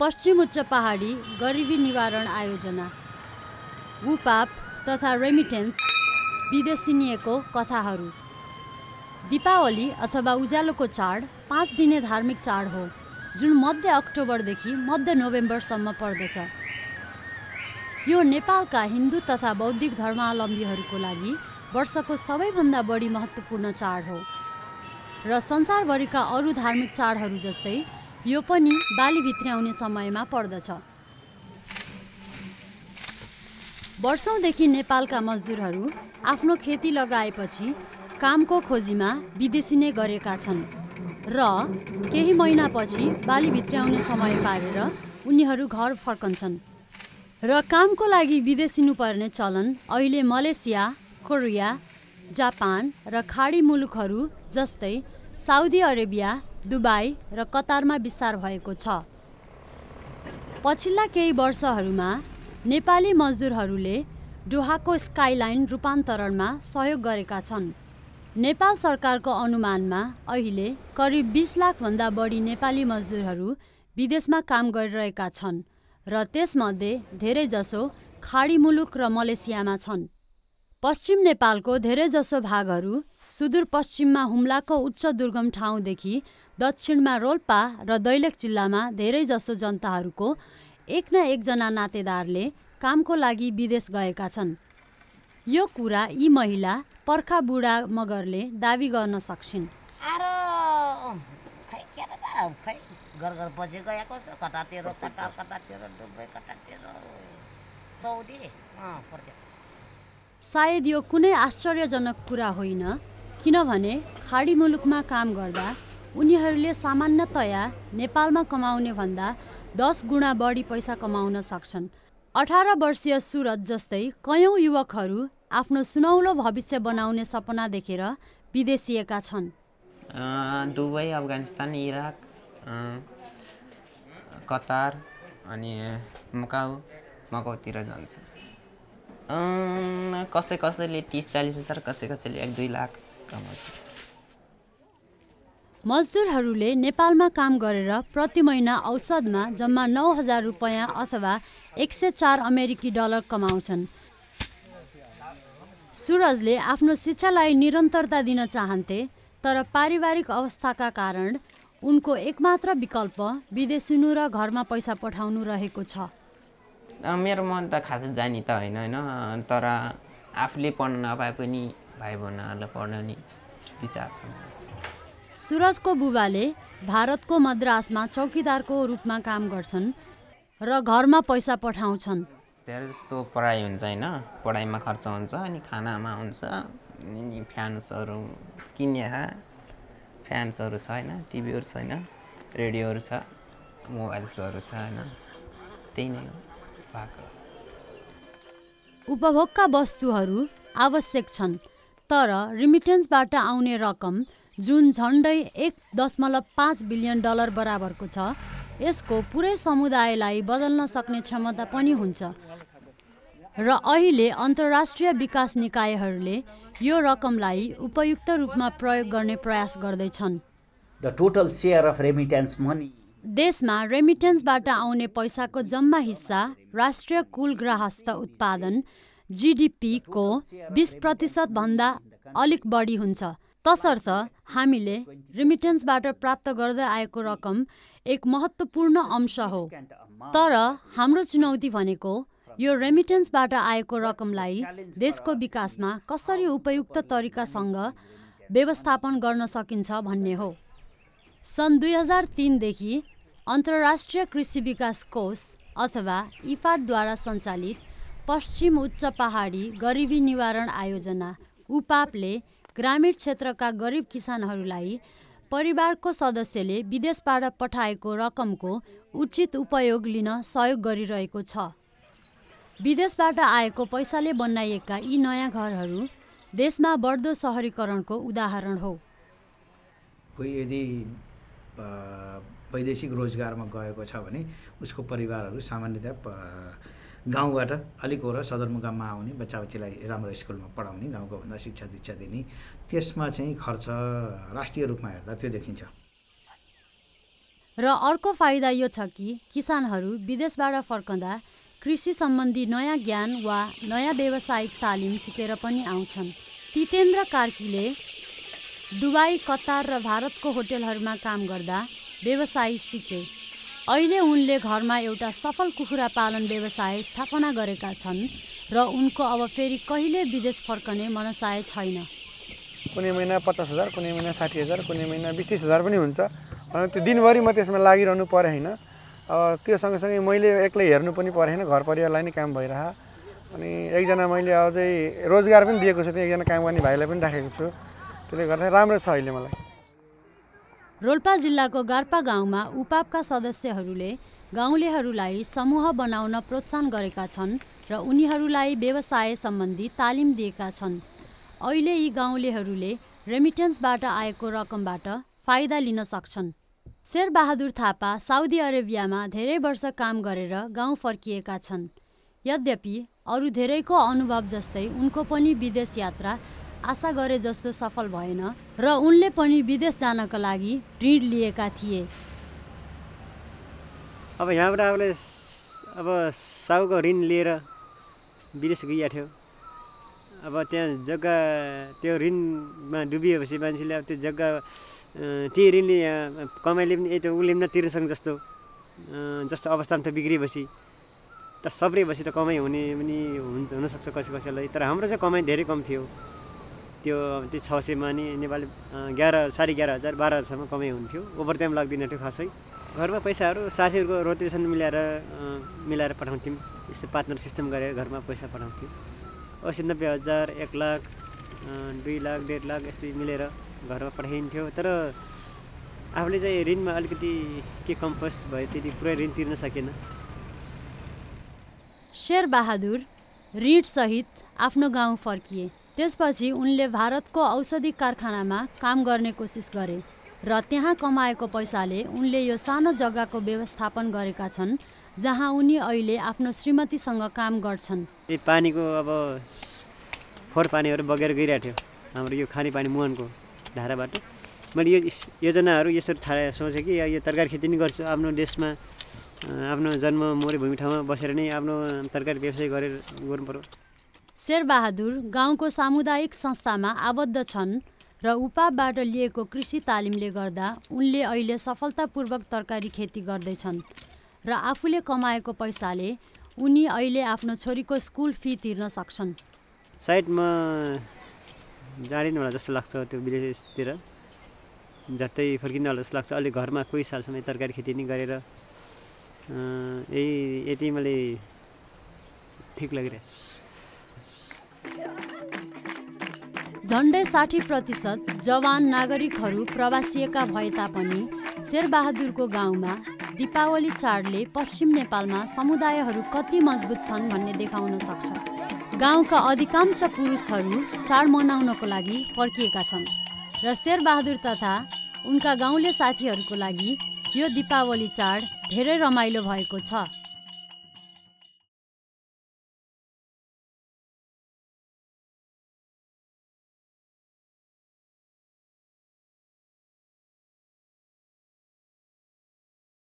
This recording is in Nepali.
पश्चिम उच्च पहाडी गरिबी निवारण आयोजना। उपाप तथा रेमिटेन्स विदेशिनिएको कथाहरू। दीपावली अथवा उज्यालोको चाड पाँच दिने धार्मिक चाड हो जुन मध्य अक्टोबरदेखि मध्य नोभेम्बरसम्म पर्दछ। यो नेपालका हिन्दू तथा बौद्धिक धर्मावलम्बीहरूको लागि वर्षको सबैभन्दा बढी महत्त्वपूर्ण चाड हो। र संसारभरिका अरू धार्मिक चाडहरू जस्तै यो पनि बाली भित्र्याउने समयमा पर्दछ। वर्षौँदेखि नेपालका मजदुरहरू आफ्नो खेती लगाएपछि कामको खोजीमा विदेशी नै गरेका छन् र केही महिनापछि बाली भित्र्याउने समय पारेर उनीहरू घर फर्कन्छन् र कामको लागि विदेशिनु पर्ने चलन अहिले मलेसिया कोरिया जापान र खाडी मुलुकहरू जस्तै साउदी अरेबिया दुबई र कतारमा विस्तार भएको छ। पछिल्ला केही वर्षहरूमा नेपाली मजदुरहरूले डोहाको स्काइलाइन रूपान्तरणमा सहयोग गरेका छन्। नेपाल सरकारको अनुमानमा अहिले करिब बिस लाखभन्दा बढी नेपाली मजदुरहरू विदेशमा काम गरिरहेका छन् र त्यसमध्ये धेरैजसो खाडी मुलुक र मलेसियामा छन्। पश्चिम नेपालको धेरैजसो भागहरू सुदूरपश्चिममा हुम्लाको उच्च दुर्गम ठाउँदेखि दक्षिणमा रोल्पा र दैलेख जिल्लामा धेरैजसो जनताहरूको एक न एकजना नातेदारले कामको लागि विदेश गएका छन्। यो कुरा यी महिला पर्खा बुढा मगरले दावी गर्न सक्छिन्। सायद यो कुनै आश्चर्यजनक कुरा होइन। किनभने खाडी मुलुकमा काम गर्दा उनीहरूले सामान्यतया नेपालमा कमाउने भन्दा दस गुणा बढी पैसा कमाउन सक्छन्। अठार वर्षीय सुरज जस्तै कयौँ युवकहरू आफ्नो सुनौलो भविष्य बनाउने सपना देखेर विदेशिएका छन्। दुबई अफगानिस्तान इराक कतार अनि मकाउ मकाउतिर जान्छ। कसै कसैले तिस चालिस हजार कसै कसैले एक दुई लाख कमाउँछ। मजदुरहरूले नेपालमा काम गरेर प्रति महिना औसतमा जम्मा नौ हजार रुपियाँ अथवा एक सय चार अमेरिकी डलर कमाउँछन्। सुरजले आफ्नो शिक्षालाई निरन्तरता दिन चाहन्थे तर पारिवारिक अवस्थाका कारण उनको एकमात्र विकल्प विदेशिनु र घरमा पैसा पठाउनु रहेको छ। मेरो मन त खासै जानी त होइन होइन? तर आफूले पढ्न नपाए पनि भाइ बहिनीहरूलाई पढाउने विचार छ सुरजको बुबाले भारतको मद्रासमा चौकीदारको रूपमा काम गर्छन् र घरमा पैसा पठाउँछन्। धेरै जस्तो पढाइ हुन्छ होइन? पढाइमा खर्च हुन्छ अनि खानामा हुन्छ अनि फ्यान्सहरू किन्ने फ्यान्सहरू छ होइन? टिभीहरू छैन रेडियोहरू छ मोबाइल्सहरू छ होइन? त्यही नै हो। उपभोगका वस्तुहरू आवश्यक छन् तर रिमिटेन्सबाट आउने रकम जुन झन्डै एक दशमलव पाँच बिलियन डलर बराबरको छ यसको पुरै समुदायलाई बदल्न सक्ने क्षमता पनि हुन्छ। र अहिले अन्तर्राष्ट्रिय विकास निकायहरूले यो रकमलाई उपयुक्त रूपमा प्रयोग गर्ने प्रयास गर्दैछन्। The total share of remittance money देशमा रेमिटेन्सबाट आउने पैसाको जम्मा हिस्सा राष्ट्रिय कुल ग्राहस्थ उत्पादन जिडिपीको बिस प्रतिशतभन्दा अलिक बढी हुन्छ। तसर्थ हामीले रेमिटेन्सबाट प्राप्त गर्दै आएको रकम एक महत्त्वपूर्ण अंश हो। तर हाम्रो चुनौती भनेको यो रेमिटेन्सबाट आएको रकमलाई देशको विकासमा कसरी उपयुक्त तरिकासँग व्यवस्थापन गर्न सकिन्छ भन्ने हो। सन् दुई हजार तिनदेखि अन्तर्राष्ट्रिय कृषि विकास कोष अथवा इफाटद्वारा सञ्चालित पश्चिम उच्च पहाडी गरिबी निवारण आयोजना उपापले ग्रामीण क्षेत्रका गरिब किसानहरूलाई परिवारको सदस्यले विदेशबाट पठाएको रकमको उचित उपयोग लिन सहयोग गरिरहेको छ। विदेशबाट आएको पैसाले बनाइएका यी नयाँ घरहरू देशमा बढ्दो सहरीकरणको उदाहरण हो। यदि वैदेशिक रोजगारमा गएको छ भने उसको परिवारहरू सामान्यतया गाउँबाट अलिक र सदरमुकाममा आउने बच्चा बच्चीलाई राम्रो स्कुलमा पढाउने गाउँको भन्दा शिक्षा दीक्षा दिने त्यसमा चाहिँ खर्च राष्ट्रिय रूपमा हेर्दा त्यो देखिन्छ। र अर्को फाइदा यो छ कि किसानहरू विदेशबाट फर्कँदा कृषि सम्बन्धी नयाँ ज्ञान वा नयाँ व्यावसायिक तालिम सिकेर पनि आउँछन्। तितेन्द्र कार्कीले दुबई कतार र भारतको होटेलहरूमा काम गर्दा व्यवसाय सिके। अहिले उनले घरमा एउटा सफल कुखुरा पालन व्यवसाय स्थापना गरेका छन् र उनको अब फेरि कहिले विदेश फर्कने मनसाय छैन। कुनै महिना पचास हजार कुनै महिना साठी हजार कुनै महिना बिस तिस हजार पनि हुन्छ। त्यो दिनभरि म त्यसमा लागिरहनु परे होइन त्यो सँगसँगै मैले एक्लै हेर्नु पनि परेन। घर परिवारलाई नै काम भइरह। अनि एकजना मैले अझै रोजगार पनि दिएको छु त्यो एकजना काम गर्ने भाइलाई पनि राखेको छु। त्यसले गर्दा राम्रो छ अहिले मलाई। रोल्पा जिल्लाको गार्पा गाउँमा उपापका सदस्यहरूले गाउँलेहरूलाई समूह बनाउन प्रोत्साहन गरेका छन् र उनीहरूलाई व्यवसाय सम्बन्धी तालिम दिएका छन्। अहिले यी गाउँलेहरूले रेमिटेन्सबाट आएको रकमबाट फाइदा लिन सक्छन्। शेरबहादुर थापा साउदी अरेबियामा धेरै वर्ष काम गरेर गाउँ फर्किएका छन्। यद्यपि अरू धेरैको अनुभव जस्तै उनको पनि विदेश यात्रा आशा गरे जस्तो सफल भएन र उनले पनि विदेश जानको लागि ऋण लिएका थिए। अब यहाँबाट आफूले अब साउको ऋण लिएर विदेश गइया थियो। अब त्यहाँ जग्गा त्यो ऋणमा डुबिएपछि मान्छेले अब त्यो जग्गा त्यही ऋणले कमाइले पनि यता उसले पनि तिर्न सक्छ जस्तो जस्तो अवस्थामा त बिग्रिएपछि त सब्रिएपछि त कमाइ हुने पनि हुन्छ हुनसक्छ कसै कसैलाई। तर हाम्रो चाहिँ कमाइ धेरै कम थियो। त्यो त्यो छ सयमा नि नेपाली एघार साढे एघार हजार बाह्र हजारसम्म कमाइ हुन्थ्यो। ओभर टाइम लाग्दैन थियो खासै। घरमा पैसाहरू साथीहरूको रोटेसन मिलाएर मिलाएर पठाउँथ्यौँ। यस्तो पार्टनर सिस्टम गरेर घरमा पैसा पठाउँथ्यौँ। असी नब्बे हजार एक लाख दुई लाख डेढ लाख यस्तै मिलेर घरमा पठाइन्थ्यो। तर आफूले चाहिँ ऋणमा अलिकति के कम्पोस्ट भयो त्यति पुरै ऋण तिर्न सकेन। शेरबहादुर ऋणसहित आफ्नो गाउँ फर्किए। त्यसपछि उनले भारतको औषधि कारखानामा काम गर्ने कोसिस गरे र त्यहाँ कमाएको पैसाले उनले यो सानो जग्गाको व्यवस्थापन गरेका छन् जहाँ उनी अहिले आफ्नो श्रीमतीसँग काम गर्छन्। पानीको अब फोहोर पानीहरू बगेर गइरहेको थियो हाम्रो यो खानेपानी मुहानको धाराबाट। मैले यो योजनाहरू यसरी थाहा सोचेँ कि यो तरकारी खेती नै गर्छु आफ्नो देशमा आफ्नो जन्म मोरे भूमि ठाउँमा बसेर नै आफ्नो तरकारी व्यवसाय गरेर गर्नु पऱ्यो शेरबहादुर गाउँको सामुदायिक संस्थामा आबद्ध छन् र उपाबाट लिएको कृषि तालिमले गर्दा उनले अहिले सफलतापूर्वक तरकारी खेती गर्दैछन् र आफूले कमाएको पैसाले उनी अहिले आफ्नो छोरीको स्कुल फी तिर्न सक्छन्। सायद म जाँदिनँ होला जस्तो लाग्छ त्यो विदेशतिर। झट्टै फर्किँदा होला जस्तो लाग्छ। अहिले घरमा कोही सालसम्म तरकारी खेती नै गरेर यही यति मैले ठिक लागिरहेको झन्डै साठी प्रतिशत जवान नागरिकहरू प्रवासिएका भए तापनि शेरबहादुरको गाउँमा दीपावली चाडले पश्चिम नेपालमा समुदायहरू कति मजबुत छन् भन्ने देखाउन सक्छ। गाउँका अधिकांश पुरुषहरू चाड मनाउनको लागि फर्किएका छन् र शेरबहादुर तथा उनका गाउँले साथीहरूको लागि यो दीपावली चाड धेरै रमाइलो भएको छ।